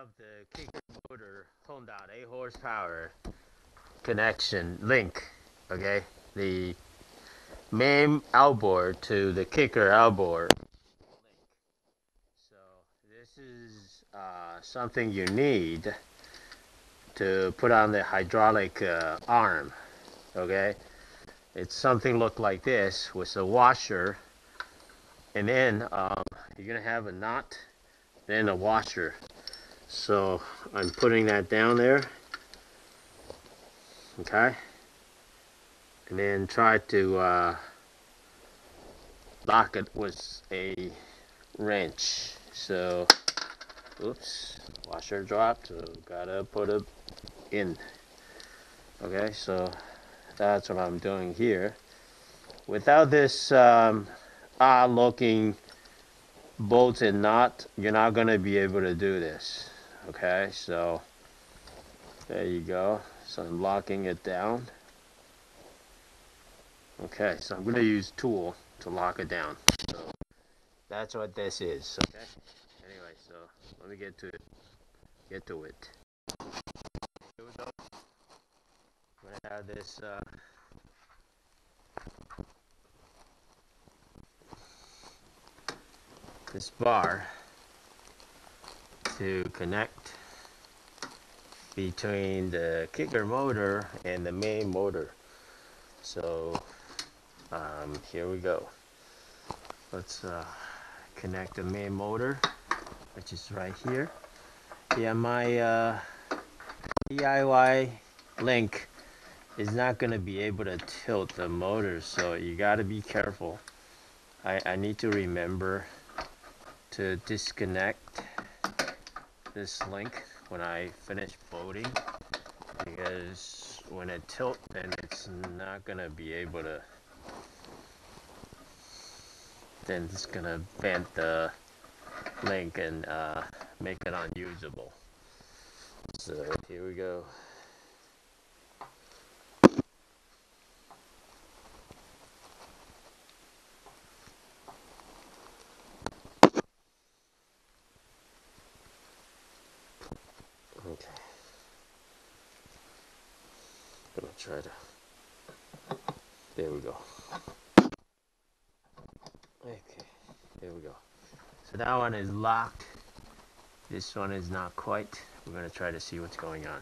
of the kicker motor Honda 8 horsepower connection link. Okay, the main outboard to the kicker outboard. So this is uh, something you need to put on the hydraulic uh, arm. Okay, it's something look like this with a washer, and then um, you're gonna have a knot, then a washer. So I'm putting that down there. Okay. And then try to uh, lock it with a wrench. So, oops, washer dropped. So gotta put it in. Okay, so that's what I'm doing here. Without this um, odd looking bolts and nut, you're not gonna be able to do this okay so there you go. So I'm locking it down. Okay so I'm going to use tool to lock it down. So that's what this is okay? Anyway so let me get to it. Get to it. Here we go. I'm to have this uh, this bar to connect between the kicker motor and the main motor. So um, here we go. Let's uh, connect the main motor which is right here. Yeah my uh, DIY link is not going to be able to tilt the motor so you got to be careful. I, I need to remember to disconnect this link when I finish boating because when it tilts then it's not gonna be able to then it's gonna bend the link and uh, make it unusable. So here we go Okay. Gonna try to. There we go. Okay, there we go. So that one is locked. This one is not quite. We're gonna try to see what's going on.